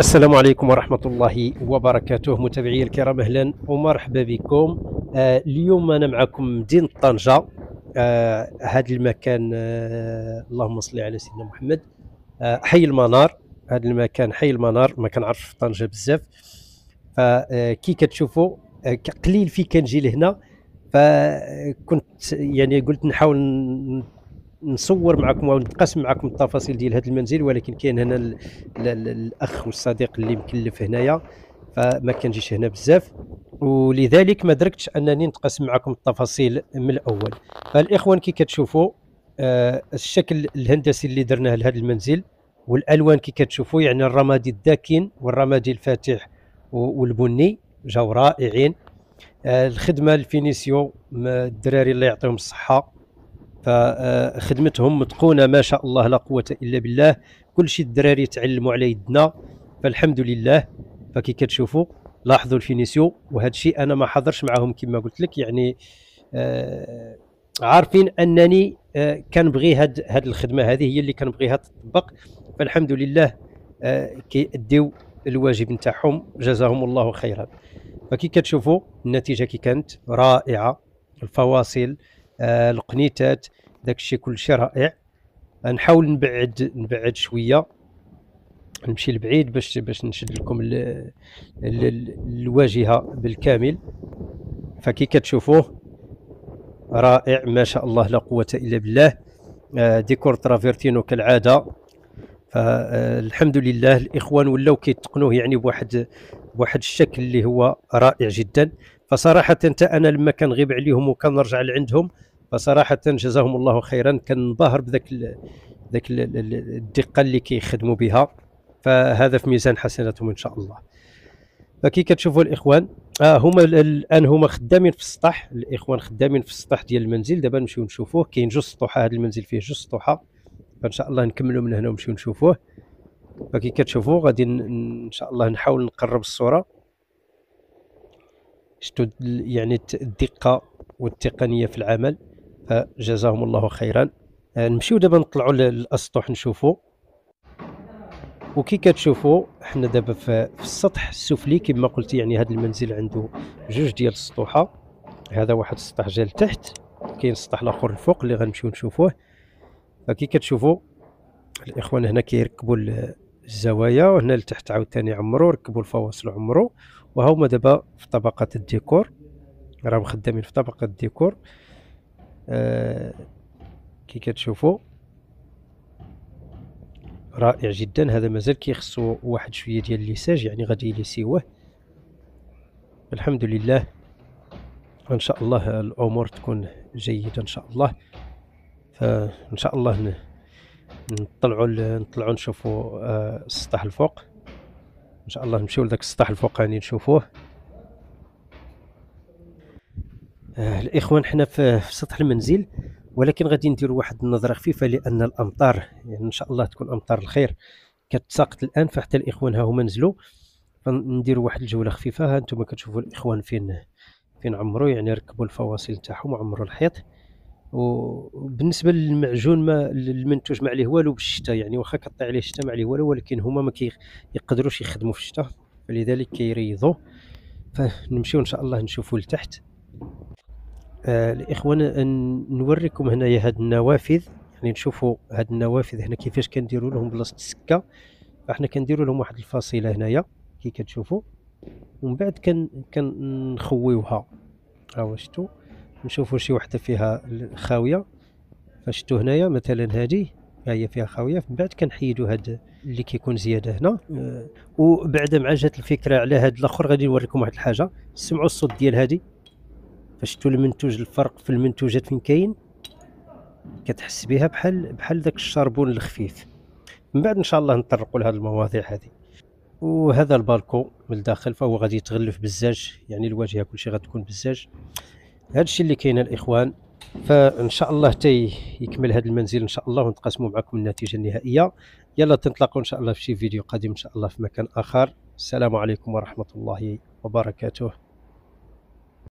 السلام عليكم ورحمة الله وبركاته. متابعي الكرام أهلا ومرحبا بكم. آه اليوم أنا معكم مدينة طنجة. آه هذا المكان آه اللهم صل على سيدنا محمد. آه حي المنار. هذا المكان حي المنار ما كنعرفش في طنجة بزاف. فكي كتشوفوا آه قليل في كنجي لهنا. فكنت يعني قلت نحاول نصور معكم أو نقسم معكم التفاصيل ديال هذا المنزل ولكن كاين هنا ال ال ال الأخ والصديق اللي مكلف هنايا فما كنجيش هنا بزاف. ولذلك ما دركتش أنني نتقاسم معكم التفاصيل من الأول. فالإخوان كي كتشوفوا آه الشكل الهندسي اللي درناه لهذا المنزل والألوان كي كتشوفوا يعني الرمادي الداكن والرمادي الفاتح والبني جاو رائعين. آه الخدمة ال finition الدراري الله يعطيهم الصحة. فخدمتهم متقونة ما شاء الله لا قوة إلا بالله. كل شيء الدراري تعلموا على يدنا فالحمد لله. فكي كتشوفوا لاحظوا ال finition وهذا الشيء أنا ما حضرش معهم كما قلت لك. يعني آه عارفين أنني آه كنبغي هاد هاد الخدمة هذه هي اللي كنبغيها تطبق. فالحمد لله آه الواجب نتاعهم. جزاهم الله خيرا. فكي كتشوفوا النتيجة كي كانت رائعة. الفواصل القنيتات داك الشيء كل شيء رائع. نحاول نبعد نبعد شوية. نمشي لبعيد باش باش نشد لكم ال ال الواجهة بالكامل. فكي كتشوفوه رائع. ما شاء الله لا قوة إلا بالله. آه ديكور ترافيرتينو كالعادة. فالحمد لله. الإخوان ولاو كيتقنوه يعني بواحد بواحد الشكل اللي هو رائع جدا. فصراحة انت أنا لما كنغيب عليهم وكنرجع لعندهم فصراحة جزاهم الله خيرا. كنباهر بذاك ذاك الدقة اللي كيخدموا بها. فهذا في ميزان حسناتهم إن شاء الله. فكي كتشوفوا الإخوان آه هما الآن هما خدامين في السطح الإخوان خدامين في السطح ديال المنزل. دابا نمشيو نشوفوه. كاين جوج سطوحة. هذا المنزل فيه جوج سطوحة. فإن شاء الله نكملوا من هنا ونمشيو نشوفوه. فكي كتشوفوا غادي إن شاء الله نحاول نقرب الصورة. شتو يعني الدقة والتقنية في العمل. فجزاهم الله خيرا. آه، نمشيو دابا نطلعوا للأسطح نشوفوا وكي كتشوفوا حنا دابا في السطح السفلي كما قلت يعني هذا المنزل عنده جوج ديال السطوحة. هذا واحد السطح جا لتحت كاين السطح الآخر الفوق اللي غنمشيو نشوفوه. فكي كتشوفوا الإخوان هنا كيركبوا الزوايا وهنا لتحت عاوتاني عمروا ركبوا الفواصل عمروا وهما دابا في طبقة الديكور. راهم خدامين في طبقة الديكور. كي كتشوفوا رائع جدا. هذا مازال كيخصو واحد شوية ديال ال lissage يعني غادي يليسيوه. الحمد لله. إن شاء الله الأمور تكون جيدة إن شاء الله. فإن شاء الله نطلعوا نطلعوا نشوفوا آه، السطح الفوق. إن شاء الله نمشيو لذاك السطح الفوقاني نشوفوه. آه الإخوان حنا في سطح المنزل ولكن غادي نديروا واحد النظرة خفيفة لأن الأمطار يعني إن شاء الله تكون أمطار الخير. كتساقط الآن فحتى الإخوان ها هما نزلوا. فنديروا واحد الجولة خفيفة. ها أنتم كتشوفوا الإخوان فين فين عمروا يعني ركبوا الفواصل تاعهم وعمروا الحيط. وبالنسبة للمعجون ما المنتوج ما عليه والو بالشتاء يعني واخا كطيع عليه الشتاء ما عليه والو ولكن هما ما كيقدروش يخدموا في الشتاء فلذلك كيريضوا. فنمشيو إن شاء الله نشوفوا لتحت. آه الاخوان نوريكم هنايا هاد النوافذ. يعني نشوفوا هاد النوافذ هنا كيفاش كنديروا لهم بلاصة السكة. فاحنا كنديروا لهم واحد الفاصله هنايا كي كتشوفوا. ومن بعد كن كنخويوها. ها شفتوا نشوفوا شي وحدة فيها خاويه فشتو هنايا؟ مثلا هذه هي فيها خاوية. من بعد كنحيدوا هاد اللي كيكون زيادة هنا. أه وبعد ما جات الفكرة على هاد الآخر غادي نوريكم واحد الحاجة. سمعوا الصوت ديال هذه فشتو المنتوج الفرق في المنتوجات فين كاين كتحس بها بحال بحال داك الشربون الخفيف. من بعد إن شاء الله نطرقوا لهذه المواضيع هذه وهذا البالكو من الداخل فهو غادي يتغلف بالزاج يعني الواجهة كلشي غتكون بالزاج هذا الشيء اللي كاين الإخوان فإن شاء الله حتى يكمل هذا المنزل إن شاء الله ونتقاسموا معكم النتيجة النهائية. يلا تنطلقوا إن شاء الله في شي فيديو قادم إن شاء الله في مكان آخر. السلام عليكم ورحمة الله وبركاته.